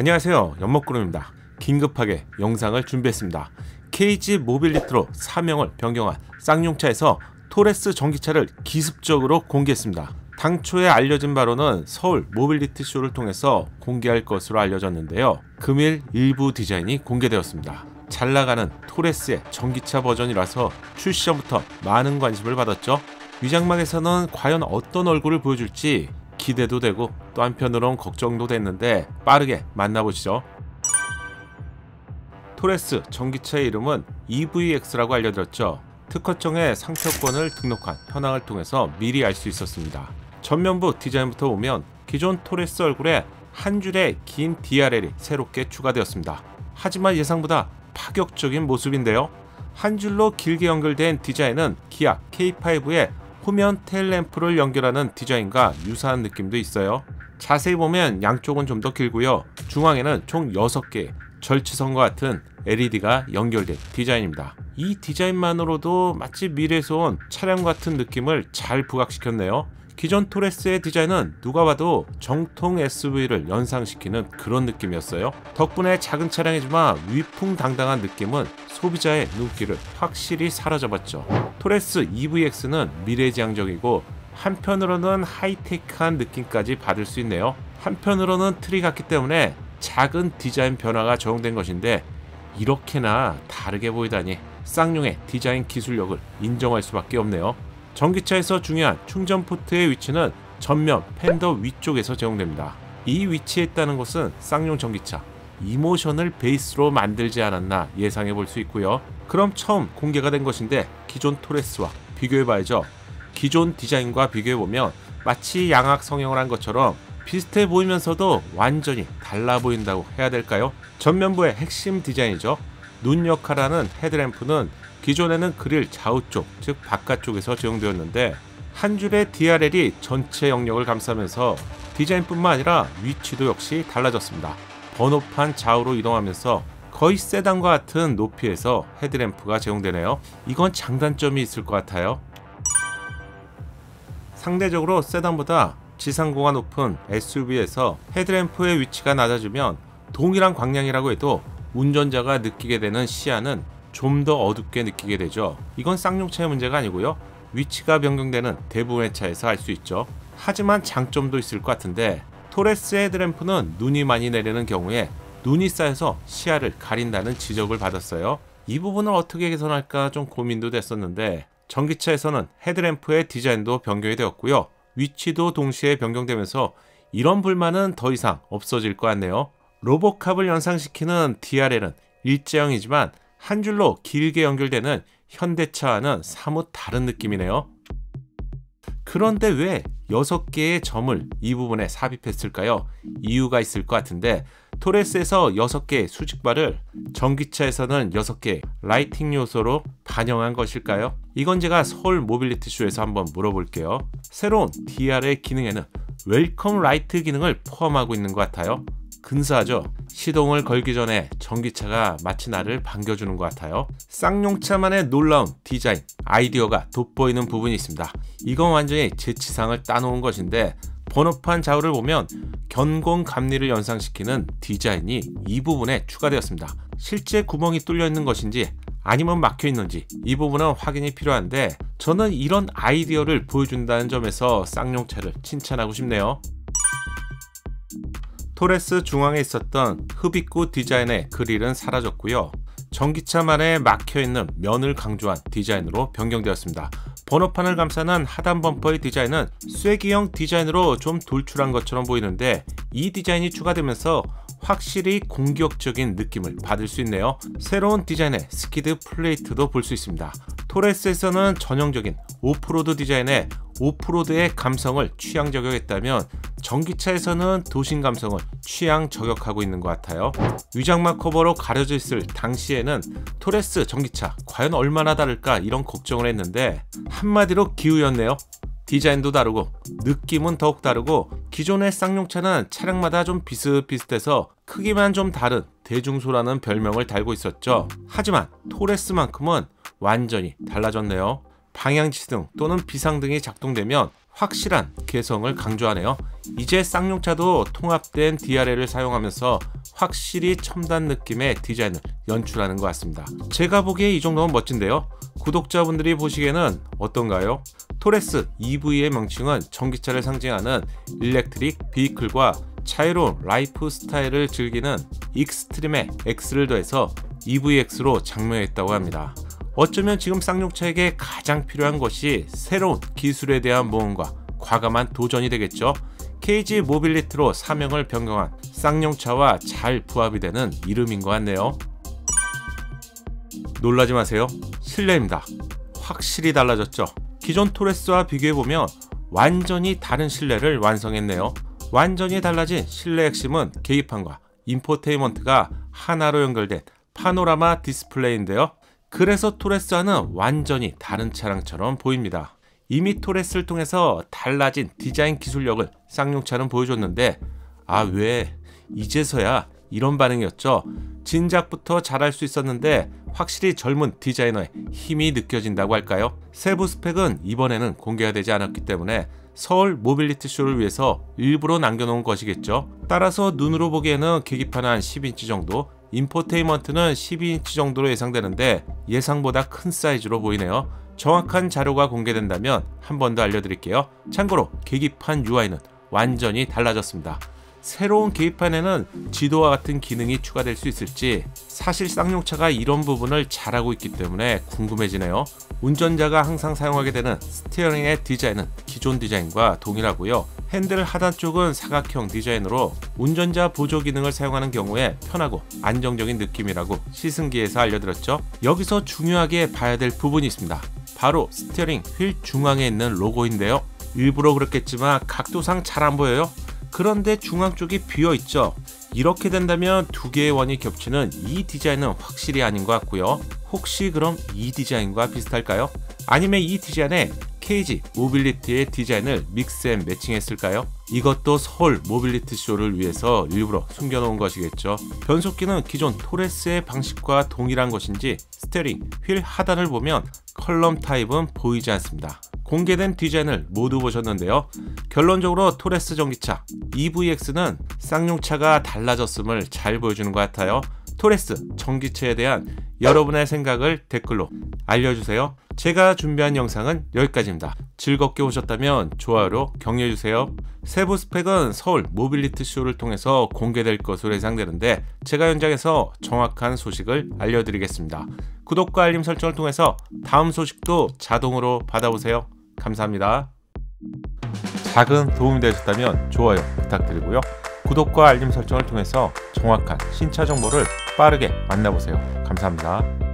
안녕하세요. 연못구름입니다. 긴급하게 영상을 준비했습니다. KG 모빌리티로 사명을 변경한 쌍용차에서 토레스 전기차를 기습적으로 공개했습니다. 당초에 알려진 바로는 서울 모빌리티 쇼를 통해서 공개할 것으로 알려졌는데요. 금일 일부 디자인이 공개되었습니다. 잘 나가는 토레스의 전기차 버전이라서 출시 전부터 많은 관심을 받았죠. 위장막에서는 과연 어떤 얼굴을 보여줄지 기대도 되고 또 한편으론 걱정도 됐는데 빠르게 만나보시죠. 토레스 전기차의 이름은 EVX라고 알려드렸죠. 특허청에 상표권을 등록한 현황을 통해서 미리 알 수 있었습니다. 전면부 디자인부터 보면 기존 토레스 얼굴에 한 줄의 긴 DRL이 새롭게 추가되었습니다. 하지만 예상보다 파격적인 모습인데요. 한 줄로 길게 연결된 디자인은 기아 K5의 후면 테일 램프를 연결하는 디자인과 유사한 느낌도 있어요. 자세히 보면 양쪽은 좀 더 길고요. 중앙에는 총 6개 절치선과 같은 LED가 연결된 디자인입니다. 이 디자인만으로도 마치 미래에서 온 차량 같은 느낌을 잘 부각시켰네요. 기존 토레스의 디자인은 누가 봐도 정통 SUV를 연상시키는 그런 느낌이었어요. 덕분에 작은 차량이지만 위풍당당한 느낌은 소비자의 눈길을 확실히 사로잡았죠. 토레스 EVX는 미래지향적이고 한편으로는 하이테크한 느낌까지 받을 수 있네요. 한편으로는 틀이 같기 때문에 작은 디자인 변화가 적용된 것인데 이렇게나 다르게 보이다니 쌍용의 디자인 기술력을 인정할 수밖에 없네요. 전기차에서 중요한 충전 포트의 위치는 전면 펜더 위쪽에서 제공됩니다. 이 위치에 있다는 것은 쌍용 전기차 이모션을 베이스로 만들지 않았나 예상해 볼 수 있고요. 그럼 처음 공개가 된 것인데 기존 토레스와 비교해 봐야죠. 기존 디자인과 비교해 보면 마치 양악 성형을 한 것처럼 비슷해 보이면서도 완전히 달라 보인다고 해야 될까요? 전면부의 핵심 디자인이죠. 눈 역할하는 헤드램프는 기존에는 그릴 좌우쪽, 즉 바깥쪽에서 제공되었는데 한 줄의 DRL이 전체 영역을 감싸면서 디자인뿐만 아니라 위치도 역시 달라졌습니다. 번호판 좌우로 이동하면서 거의 세단과 같은 높이에서 헤드램프가 제공되네요. 이건 장단점이 있을 것 같아요. 상대적으로 세단보다 지상고가 높은 SUV에서 헤드램프의 위치가 낮아지면 동일한 광량이라고 해도 운전자가 느끼게 되는 시야는 좀 더 어둡게 느끼게 되죠. 이건 쌍용차의 문제가 아니고요. 위치가 변경되는 대부분의 차에서 할수 있죠. 하지만 장점도 있을 것 같은데 토레스 헤드램프는 눈이 많이 내리는 경우에 눈이 쌓여서 시야를 가린다는 지적을 받았어요. 이 부분을 어떻게 개선할까 좀 고민도 됐었는데 전기차에서는 헤드램프의 디자인도 변경이 되었고요. 위치도 동시에 변경되면서 이런 불만은 더 이상 없어질 것 같네요. 로보캅을 연상시키는 DRL은 일제형이지만 한 줄로 길게 연결되는 현대차와는 사뭇 다른 느낌이네요. 그런데 왜 6개의 점을 이 부분에 삽입했을까요? 이유가 있을 것 같은데 토레스에서 6개의 수직 바를 전기차에서는 6개의 lighting 요소로 반영한 것일까요? 이건 제가 서울 모빌리티 쇼에서 한번 물어볼게요. 새로운 DRL의 기능에는 welcome light 기능을 포함하고 있는 것 같아요. 근사하죠? 시동을 걸기 전에 전기차가 마치 나를 반겨주는 것 같아요. 쌍용차만의 놀라운 디자인, 아이디어가 돋보이는 부분이 있습니다. 이건 완전히 재치상을 따놓은 것인데 번호판 좌우를 보면 견공 감리를 연상시키는 디자인이 이 부분에 추가되었습니다. 실제 구멍이 뚫려 있는 것인지 아니면 막혀 있는지 이 부분은 확인이 필요한데 저는 이런 아이디어를 보여준다는 점에서 쌍용차를 칭찬하고 싶네요. 토레스 중앙에 있었던 흡입구 디자인의 그릴은 사라졌고요. 전기차만에 막혀있는 면을 강조한 디자인으로 변경되었습니다. 번호판을 감싸는 하단 범퍼의 디자인은 쐐기형 디자인으로 좀 돌출한 것처럼 보이는데 이 디자인이 추가되면서 확실히 공격적인 느낌을 받을 수 있네요. 새로운 디자인의 skid plate도 볼 수 있습니다. 토레스에서는 전형적인 오프로드 디자인에 오프로드의 감성을 취향 저격했다면 전기차에서는 도심 감성을 취향 저격하고 있는 것 같아요. 위장막 커버로 가려져 있을 당시에는 토레스 전기차 과연 얼마나 다를까 이런 걱정을 했는데 한마디로 기우였네요. 디자인도 다르고 느낌은 더욱 다르고 기존의 쌍용차는 차량마다 좀 비슷비슷해서 크기만 좀 다른 대중소라는 별명을 달고 있었죠. 하지만 토레스만큼은 완전히 달라졌네요. 방향지시 등 또는 비상 등이 작동되면 확실한 개성을 강조하네요. 이제 쌍용차도 통합된 DRL을 사용하면서 확실히 첨단 느낌의 디자인을 연출하는 것 같습니다. 제가 보기에 이 정도면 멋진데요. 구독자분들이 보시기에는 어떤가요? 토레스 EV의 명칭은 전기차를 상징하는 electric vehicle과 자유로운 라이프 스타일을 즐기는 extreme의 X를 더해서 EVX로 작명했다고 합니다. 어쩌면 지금 쌍용차에게 가장 필요한 것이 새로운 기술에 대한 모험과 과감한 도전이 되겠죠. KG 모빌리티로 사명을 변경한 쌍용차와 잘 부합이 되는 이름인 것 같네요. 놀라지 마세요. 실내입니다. 확실히 달라졌죠. 기존 토레스와 비교해보면 완전히 다른 실내를 완성했네요. 완전히 달라진 실내 핵심은 계기판과 infotainment가 하나로 연결된 파노라마 디스플레이인데요. 그래서 토레스와는 완전히 다른 차량처럼 보입니다. 이미 토레스를 통해서 달라진 디자인 기술력을 쌍용차는 보여줬는데 아 왜 이제서야 이런 반응이었죠. 진작부터 잘할 수 있었는데 확실히 젊은 디자이너의 힘이 느껴진다고 할까요? 세부 스펙은 이번에는 공개가 되지 않았기 때문에 서울 모빌리티 쇼를 위해서 일부러 남겨놓은 것이겠죠. 따라서 눈으로 보기에는 계기판 한 10인치 정도, infotainment는 12인치 정도로 예상되는데 예상보다 큰 사이즈로 보이네요. 정확한 자료가 공개된다면 한 번 더 알려드릴게요. 참고로 계기판 UI는 완전히 달라졌습니다. 새로운 계기판에는 지도와 같은 기능이 추가될 수 있을지 사실 쌍용차가 이런 부분을 잘하고 있기 때문에 궁금해지네요. 운전자가 항상 사용하게 되는 스티어링의 디자인은 기존 디자인과 동일하고요. 핸들 하단 쪽은 사각형 디자인으로 운전자 보조 기능을 사용하는 경우에 편하고 안정적인 느낌이라고 시승기에서 알려드렸죠. 여기서 중요하게 봐야 될 부분이 있습니다. 바로 steering wheel 중앙에 있는 로고인데요. 일부러 그렇겠지만 각도상 잘 안 보여요. 그런데 중앙 쪽이 비어 있죠. 이렇게 된다면 두 개의 원이 겹치는 이 디자인은 확실히 아닌 것 같고요. 혹시 그럼 이 디자인과 비슷할까요? 아니면 이 디자인에 KG 모빌리티의 디자인을 mix and matching했을까요? 이것도 서울 모빌리티 쇼를 위해서 일부러 숨겨놓은 것이겠죠. 변속기는 기존 토레스의 방식과 동일한 것인지 steering wheel 하단을 보면 column type은 보이지 않습니다. 공개된 디자인을 모두 보셨는데요. 결론적으로 토레스 전기차 EVX는 쌍용차가 달라졌음을 잘 보여주는 것 같아요. 토레스 전기차에 대한 여러분의 생각을 댓글로 알려주세요. 제가 준비한 영상은 여기까지입니다. 즐겁게 보셨다면 좋아요로 격려해주세요. 세부 스펙은 서울 모빌리티 쇼를 통해서 공개될 것으로 예상되는데 제가 현장에서 정확한 소식을 알려드리겠습니다. 구독과 알림 설정을 통해서 다음 소식도 자동으로 받아보세요. 감사합니다. 작은 도움이 되셨다면 좋아요 부탁드리고요. 구독과 알림 설정을 통해서 정확한 신차 정보를 빠르게 만나보세요. 감사합니다.